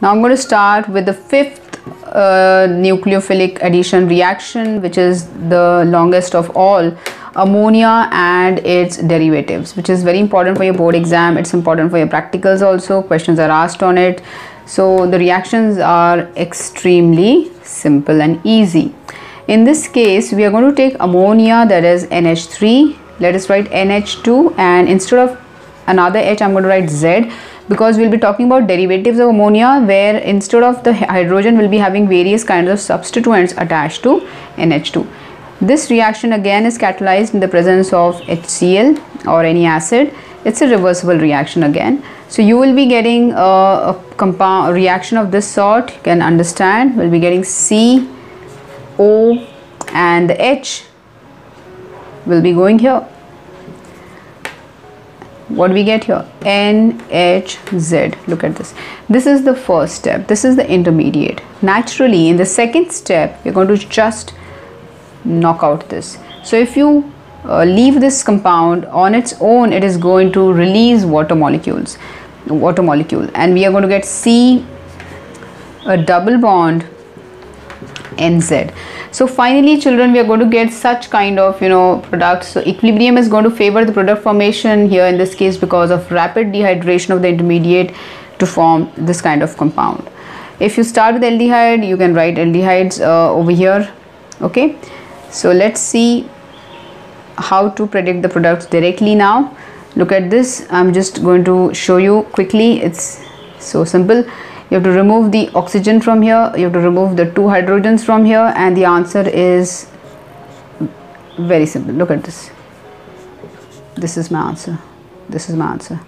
now I'm going to start with the fifth uh, nucleophilic addition reaction which is the longest of all ammonia and its derivatives which is very important for your board exam. It's important for your practicals also. Questions are asked on it. So the reactions are extremely simple and easy. In this case we are going to take ammonia that is NH3 let us write NH2 and instead of another H I'm going to write Z because we'll be talking about derivatives of ammonia where instead of the hydrogen we'll be having various kinds of substituents attached to NH2. This reaction again is catalyzed in the presence of HCl or any acid. It's a reversible reaction again. So you will be getting a, a compound reaction of this sort. You can understand. We'll be getting C, O and the H will be going here what do we get here? NHZ look at this. This is the first step. This is the intermediate. Naturally in the second step you're going to just knock out this. So if you uh, leave this compound on its own it is going to release water molecules water molecule. And we are going to get C a double bond NZ so finally children we are going to get such kind of you know products. So equilibrium is going to favor the product formation here in this case because of rapid dehydration of the intermediate to form this kind of compound. If you start with aldehyde you can write aldehydes uh, over here okay? So let's see how to predict the products directly now. Look at this. I'm just going to show you quickly. It's so simple you have to remove the oxygen from here. You have to remove the two hydrogens from here. And the answer is very simple. Look at this. This is my answer. This is my answer.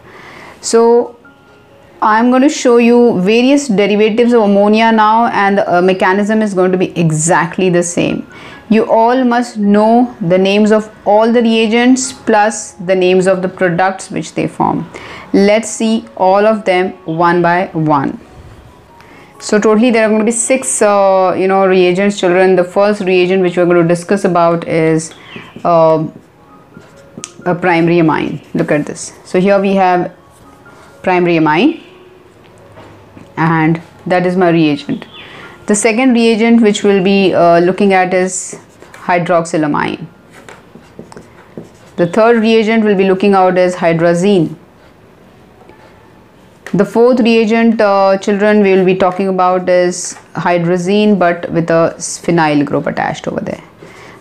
So I'm going to show you various derivatives of ammonia now. And the uh, mechanism is going to be exactly the same. You all must know the names of all the reagents plus the names of the products which they form. Let's see all of them one by one so totally there are going to be six uh, you know reagents children. The first reagent which we're going to discuss about is uh, a primary amine. Look at this. So here we have primary amine and that is my reagent. The second reagent which we'll be uh, looking at is hydroxylamine. The third reagent we'll be looking out is hydrazine the fourth reagent uh, children we will be talking about is hydrazine but with a phenyl group attached over there.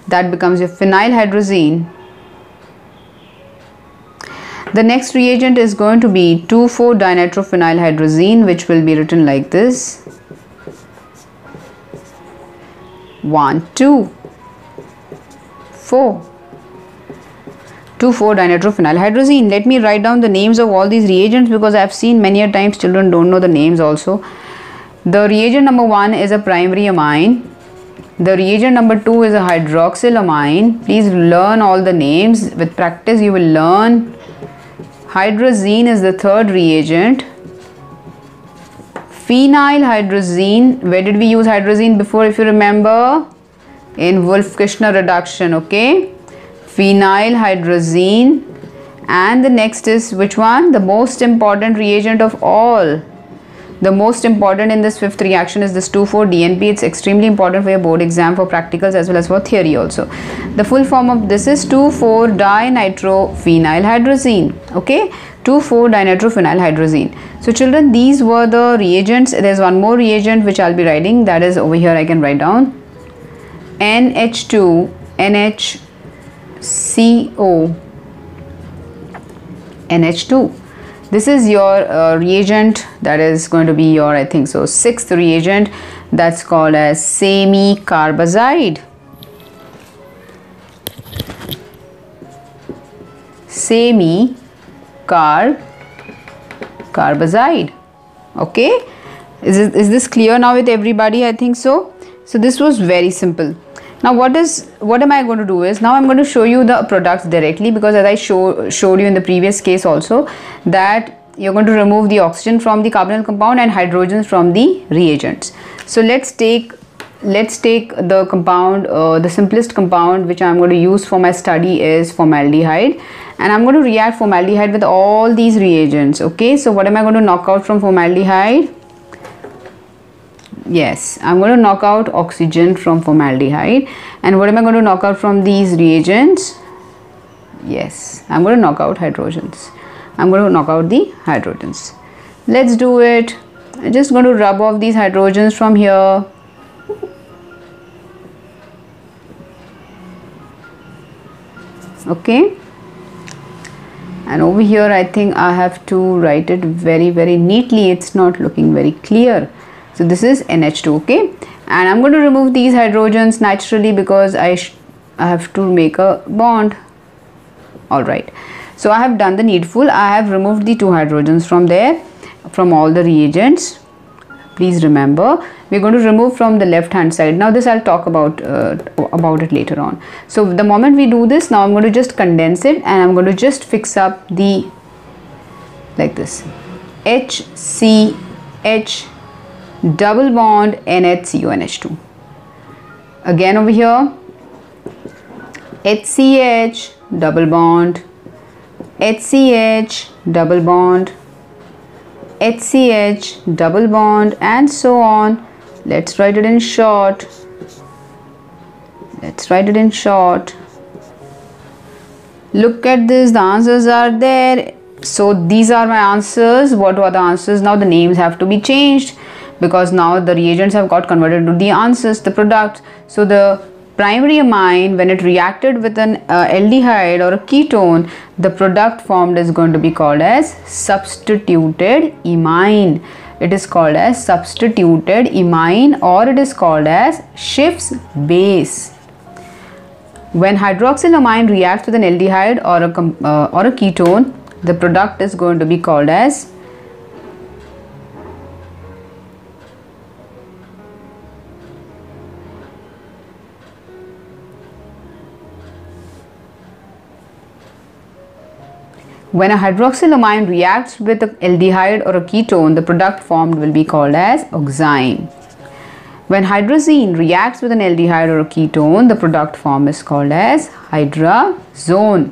That becomes your phenyl hydrazine. The next reagent is going to be 2,4-dinitrophenylhydrazine which will be written like this. 1, 2, 4. 2,4-dinitrophenylhydrazine. Let me write down the names of all these reagents because I have seen many a times children don't know the names also. The reagent number 1 is a primary amine. The reagent number 2 is a hydroxylamine. Please learn all the names. With practice you will learn. Hydrazine is the third reagent. Phenylhydrazine. Where did we use hydrazine before if you remember? In Wolff-Kishner reduction. Okay phenylhydrazine and the next is which one the most important reagent of all the most important in this fifth reaction is this 2,4-DNP. It's extremely important for your board exam for practicals as well as for theory also. The full form of this is 2,4-dinitrophenylhydrazine. Okay, 2,4-dinitrophenylhydrazine. So children, these were the reagents. There's one more reagent which I'll be writing. That is over here I can write down. NH2, NH CO NH2 this is your uh, reagent that is going to be your I think so sixth reagent that's called as semi-carbazide. Semi-carb carbazide. Okay? Is, it, is this clear now with everybody? I think so. So this was very simple now what is what am I going to do is now I'm going to show you the products directly because as I show, showed you in the previous case also that you're going to remove the oxygen from the carbonyl compound and hydrogens from the reagents. So let's take let's take the compound uh, the simplest compound which I'm going to use for my study is formaldehyde. And I'm going to react formaldehyde with all these reagents okay? So what am I going to knock out from formaldehyde yes. I'm going to knock out oxygen from formaldehyde. And what am I going to knock out from these reagents? Yes. I'm going to knock out hydrogens. I'm going to knock out the hydrogens. Let's do it. I'm just going to rub off these hydrogens from here. Okay. And over here I think I have to write it very very neatly. It's not looking very clear so this is NH2 okay? And I'm going to remove these hydrogens naturally because I, I have to make a bond. Alright so I have done the needful. I have removed the two hydrogens from there from all the reagents. Please remember we're going to remove from the left hand side. Now this I'll talk about uh, about it later on. So the moment we do this now I'm going to just condense it and I'm going to just fix up the like this. HCH double bond NHCONH2 again over here HCH double bond HCH double bond HCH double bond and so on. Let's write it in short. Let's write it in short. Look at this the answers are there. So these are my answers. What were the answers? Now the names have to be changed because now the reagents have got converted to the answers the product. So the primary amine when it reacted with an uh, aldehyde or a ketone the product formed is going to be called as substituted imine it is called as substituted imine or it is called as Schiff's base. When hydroxylamine reacts with an aldehyde or a uh, or a ketone the product is going to be called as When a hydroxylamine reacts with an aldehyde or a ketone, the product formed will be called as oxime. When hydrazine reacts with an aldehyde or a ketone, the product form is called as hydrazone.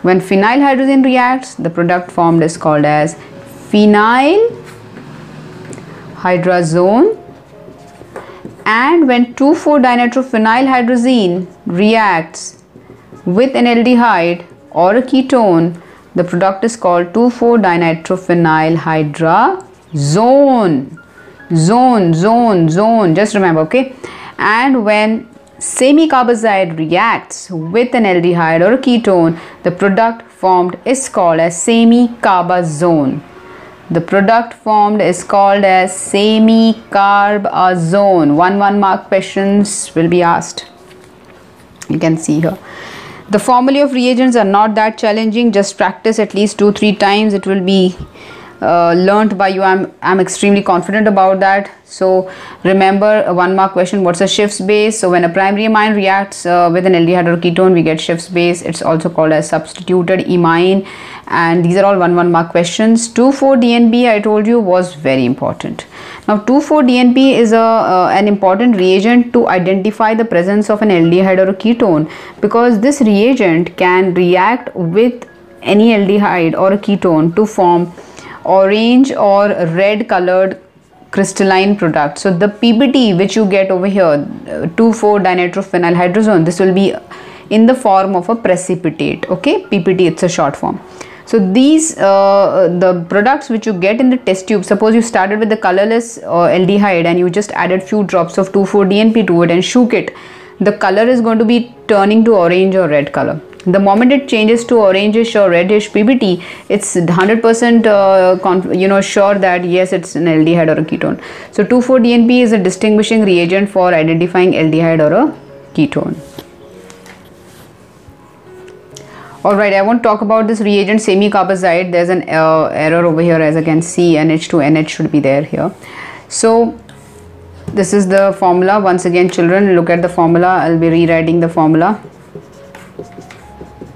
When phenylhydrazine reacts, the product formed is called as phenyl hydrazone. And when 2,4-dinitrophenylhydrazine reacts with an aldehyde or a ketone, the product is called 2,4-dinitrophenylhydrazone. Zone, zone, zone. Just remember, okay? And when semicarbazide reacts with an aldehyde or a ketone, the product formed is called as semicarbazone. The product formed is called as semicarbazone. One one mark questions will be asked. You can see here the formulae of reagents are not that challenging. Just practice at least two three times. It will be uh, learned by you. I'm, I'm extremely confident about that. So remember one mark question. What's a Schiff's base? So when a primary amine reacts uh, with an aldehyde or ketone we get Schiff's base. It's also called as substituted imine and these are all one one mark questions. 2,4 DNP, I told you was very important now 2,4-DNP is a uh, an important reagent to identify the presence of an aldehyde or a ketone because this reagent can react with any aldehyde or a ketone to form orange or red colored crystalline product. So the PPT which you get over here 2,4-dinitrophenylhydrazone this will be in the form of a precipitate okay PPT it's a short form. So these uh, the products which you get in the test tube suppose you started with the colorless uh, aldehyde and you just added few drops of 2,4-DNP to it and shook it the color is going to be turning to orange or red color the moment it changes to orangish or reddish PPT, it's 100% uh, you know sure that yes, it's an aldehyde or a ketone. So 2,4-DNP is a distinguishing reagent for identifying aldehyde or a ketone. Alright, I want to talk about this reagent semicarbazide. There's an uh, error over here as I can see NH2 NH should be there here. So this is the formula. Once again children look at the formula. I'll be rewriting the formula.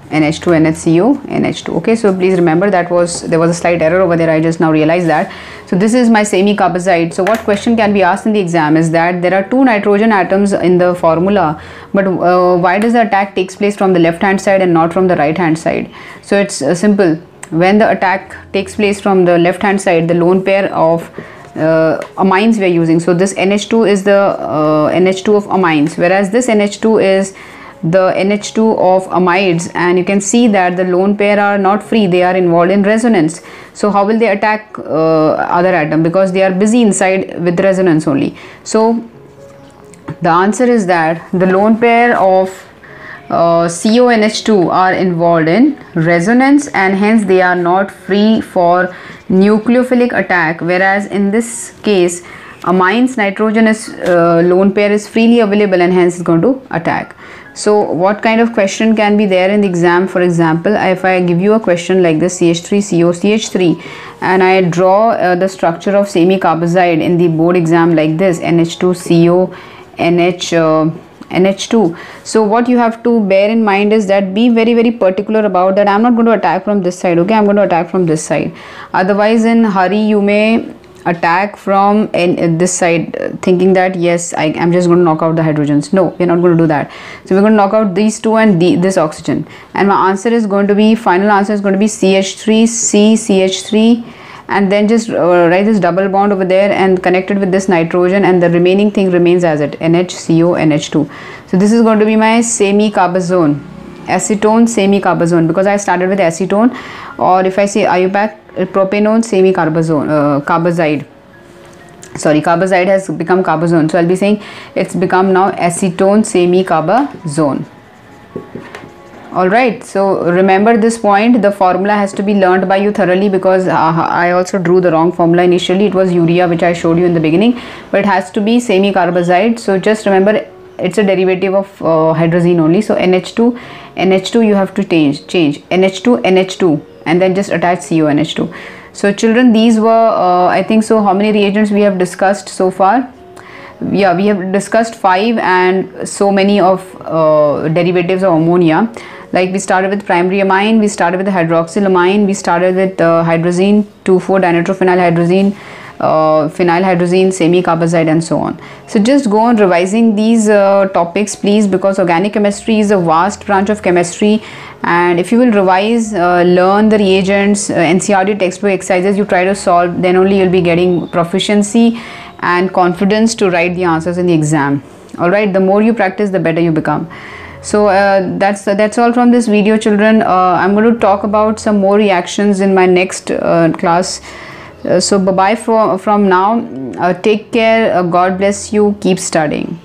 NH2 NHCO NH2 okay so please remember that was there was a slight error over there I just now realized that so this is my semi carbazide so what question can be asked in the exam is that there are two nitrogen atoms in the formula but uh, why does the attack takes place from the left hand side and not from the right hand side? So it's uh, simple. When the attack takes place from the left hand side the lone pair of uh, amines we are using. So this NH2 is the uh, NH2 of amines whereas this NH2 is the NH2 of amides and you can see that the lone pair are not free they are involved in resonance. So how will they attack uh, other atom? Because they are busy inside with resonance only. So the answer is that the lone pair of uh, CONH2 are involved in resonance and hence they are not free for nucleophilic attack. Whereas in this case amines nitrogen is uh, lone pair is freely available and hence is going to attack so what kind of question can be there in the exam? For example if i give you a question like this ch3co ch3 and i draw uh, the structure of semi carbazide in the board exam like this nh2co nh uh, NH2. So what you have to bear in mind is that be very very particular about that. I'm not going to attack from this side okay? I'm going to attack from this side. Otherwise in hurry you may attack from in, this side uh, thinking that yes I am just going to knock out the hydrogens. No we're not going to do that. So we're going to knock out these two and the, this oxygen. And my answer is going to be final answer is going to be CH3 C CH3 and then just uh, write this double bond over there and connect it with this nitrogen and the remaining thing remains as it NHCO NH2 so this is going to be my semi carbazone acetone semi carbazone because I started with acetone or if I say IUPAC propanone semi carbazone uh, carbazide. Sorry carbazide has become carbazone. So I'll be saying it's become now acetone semi carbazone all right. So remember this point. The formula has to be learned by you thoroughly because uh, i also drew the wrong formula. Initially it was urea which i showed you in the beginning but it has to be semi carbazide so just remember it's a derivative of uh, hydrazine only. So nh2 nh2 you have to change change. Nh2 nh2 and then just attach CONH2 so children these were uh, i think so how many reagents we have discussed so far? Yeah we have discussed five and so many of uh, derivatives of ammonia. Like we started with primary amine we started with hydroxylamine we started with uh, hydrazine 2,4 dinitrophenyl hydrazine uh, phenyl hydrazine semi carbazide and so on. So just go on revising these uh, topics please because organic chemistry is a vast branch of chemistry. And if you will revise uh, learn the reagents uh, NCERT textbook exercises you try to solve then only you'll be getting proficiency and confidence to write the answers in the exam. All right the more you practice the better you become. So uh, that's that's all from this video children. Uh, i'm going to talk about some more reactions in my next uh, class. uh, so bye bye from from now. Uh, take care. Uh, god bless you. Keep studying